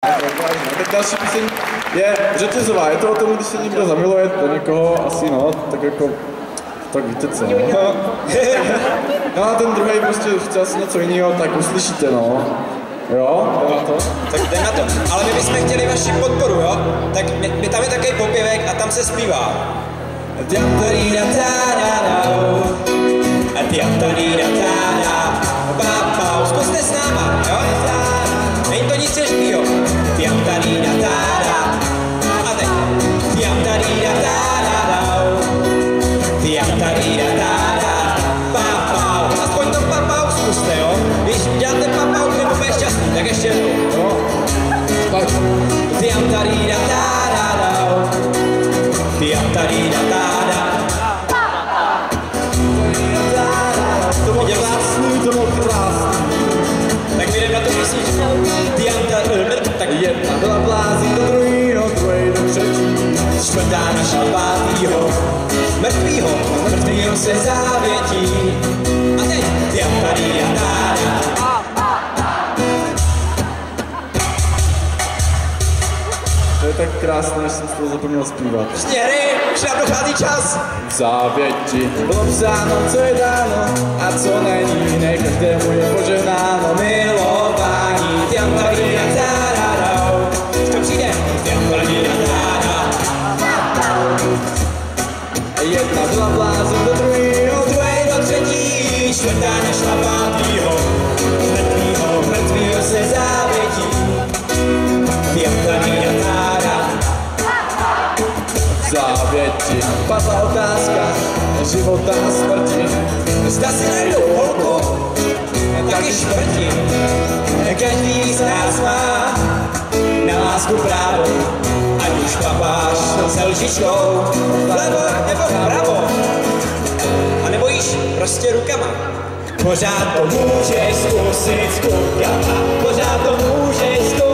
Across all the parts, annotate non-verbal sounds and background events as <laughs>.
Tak další píseň je řetězová. Je to o tom, když se někdo zamiluje do někoho, asi no, tak jako, tak víte co. No <laughs> a ten druhý prostě chce asi něco jiného, tak uslyšíte no. Jo, jde na to? Tak jdem na to. Ale my bychom chtěli vaši podporu, jo? Tak my, my tam je takový popěvek a tam se zpívá. Zkuste Mrtvýho, mrtvýho se závětí. A teď tiam tarira tak krásné, že jsem z toho zapomněl zpívat. Hry, už nám dochází čas. V závěti bylo psáno, co je dáno a co není, ne každému je požehnáno. Milování, tiam tarira života a smrti. zda si najdou holku, taky šprti. Každý z nás má na lásku právo, ať už papáš se lžičkou, vlevo nebo vpravo. A nebo jíš prostě rukama. Pořád to můžeš zkusit s klukama, pořád to můžeš zkusit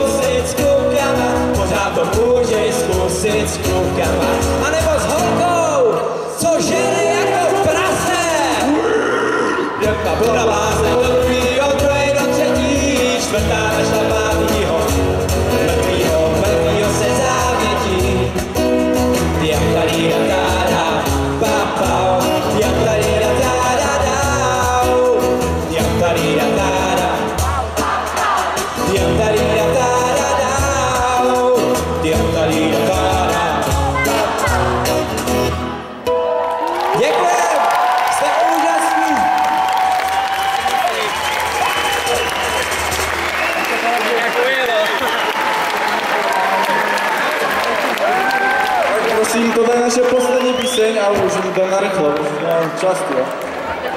prosím, tohle je naše poslední píseň, ale už to dám na rychlo, už nemám čas, jo.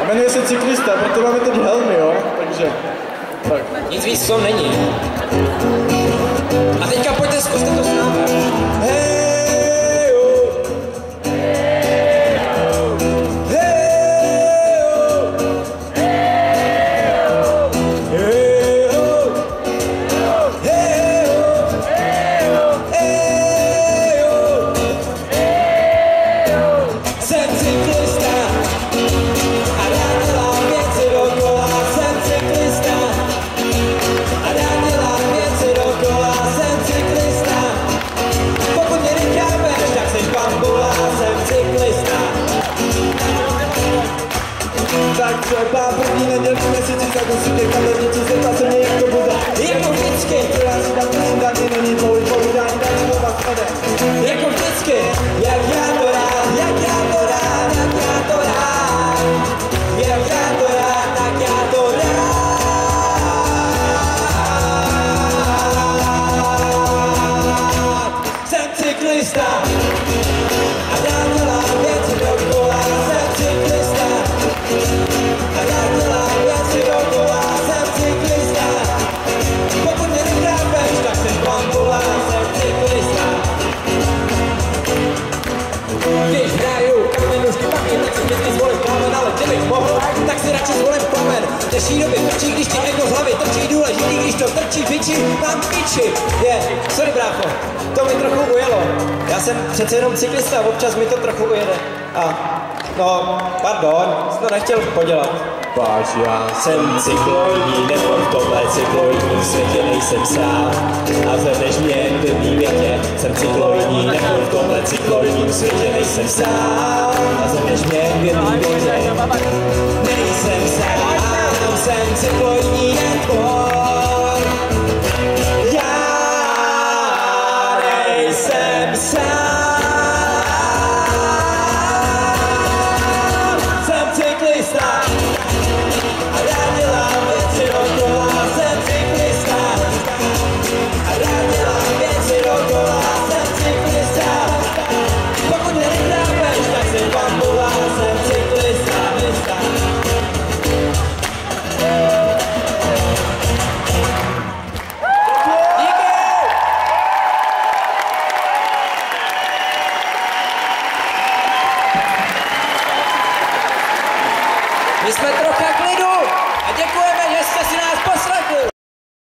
A jmenuje se Cyklista, proto máme teď helmy, jo, takže, tak. Nic víc to není. Santa Crista, se doby, trčí, když ti někdo z hlavy trčí důležitý, když to trčí piči, mám piči. Je, yeah. sorry brácho, to mi trochu ujelo. Já jsem přece jenom cyklista, občas mi to trochu ujede. A, no, pardon, jsem to nechtěl podělat. Váš, já jsem cykloní, nebo v tomhle cykloidním světě nejsem sám. A zvedneš mě v první větě, jsem cykloní, nebo v tomhle cykloidním světě nejsem sám. A zvedneš mě v první větě, nejsem sám. Serce podnijadło My jsme trochu klidu. A děkujeme, že jste si nás